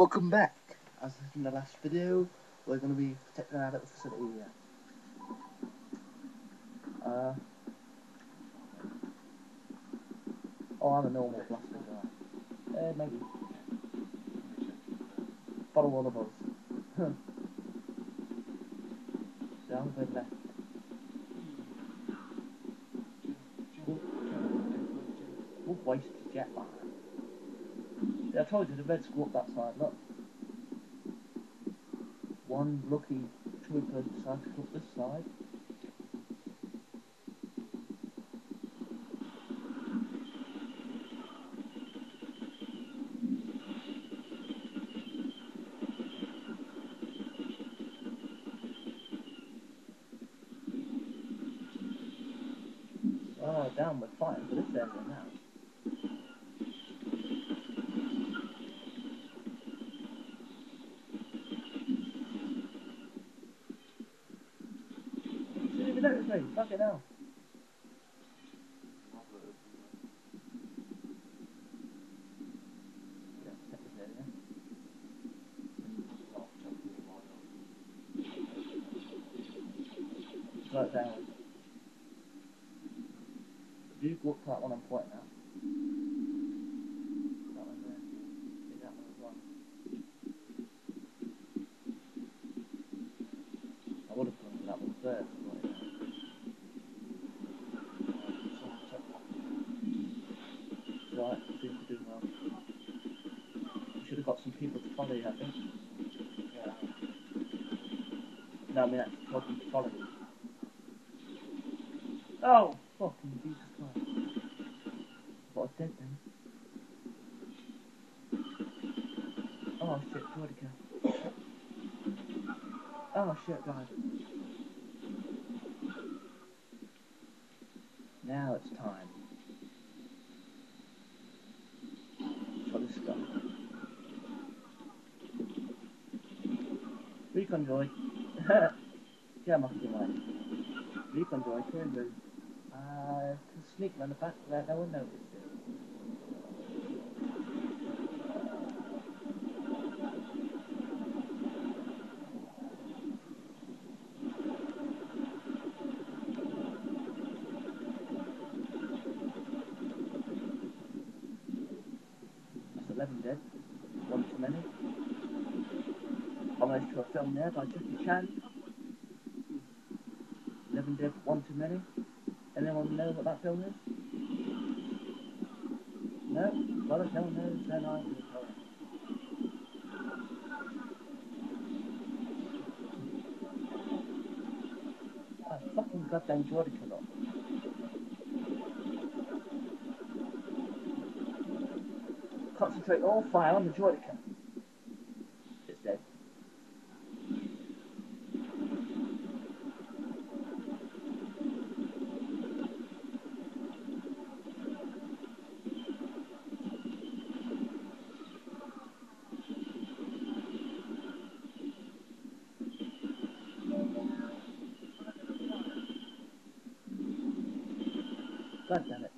Welcome back. As in the last video, we're going to be protecting our little facility here. Uh, oh, I'm a normal blaster guy. Uh, maybe. Follow all of us. Down the left. We'll waste jet line. I told you the go up that side, look. One lucky trooper decided to come this side. Ah, oh, damn, we're fighting for this area now. Me. Fuck it now. Yeah, check this area. Slow it down. You go up to that one I'm pointing at. I would have for that one first, but you know. Right, seems to do well. You should have got some people to follow you, I think. No, I mean actually told them to follow you. Oh, fucking Jesus Christ. What a dead then. Oh shit, Droideka. Oh shit, guys. Now it's time. For this guy. Recon droid. yeah, must be right. Recon droid, turn move. Uh, can sneak around the back without no one noticed. That's 11 dead. One too many. Almost to a film there by Jackie Chan. 11 dead, one too many. Anyone know what that film is? No? Well, if no one knows, then I will tell you. Ah, fucking goddamn Droideka lot. Concentrate all fire on the Droideka. It's dead. God damn it.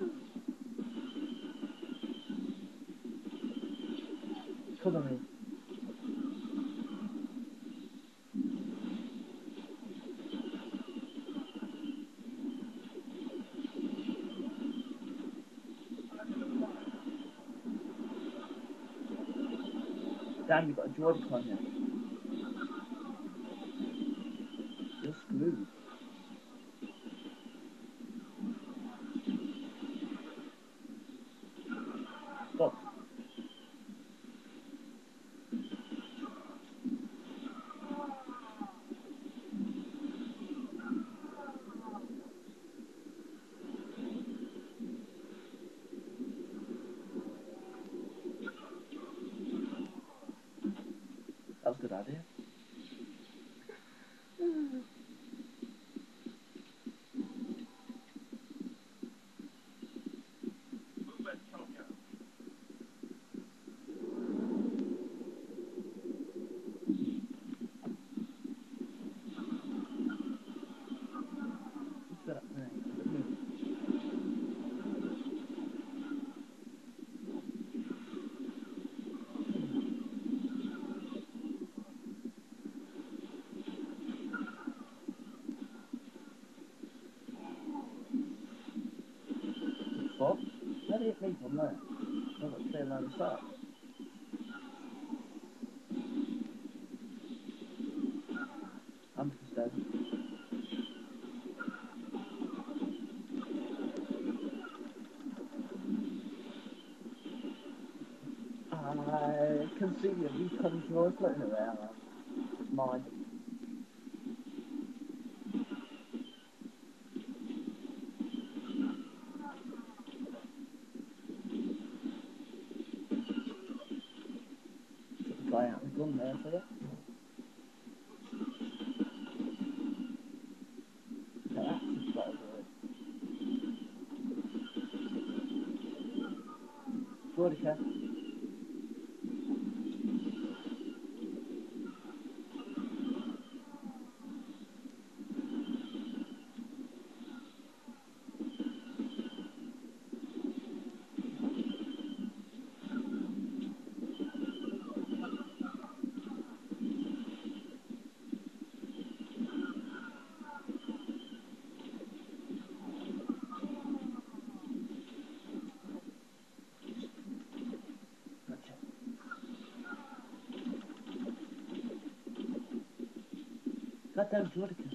Yoo-hoo! Cover me. Damn, you got That there. I. I can see your recon droid floating around. Mine. 我的天 Goddamn Droideka.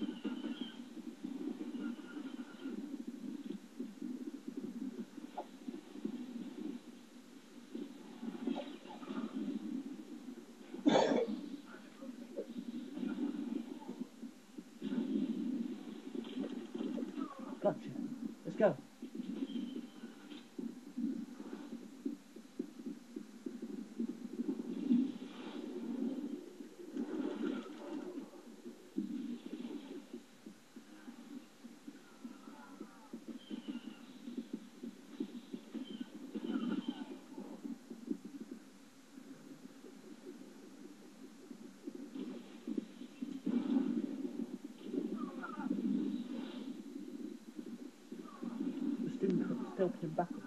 help you back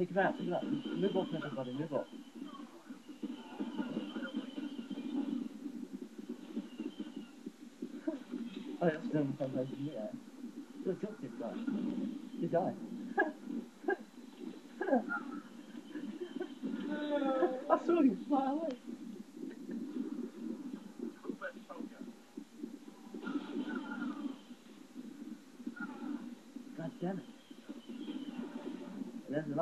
Take him out, take him out. Move up, everybody, move up. oh, that's still in the eh? Good job, this guy. You die. I saw you fly away. God damn it. There's the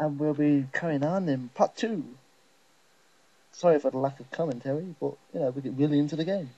And we'll be carrying on in part two. Sorry for the lack of commentary, but you know, we get really into the game.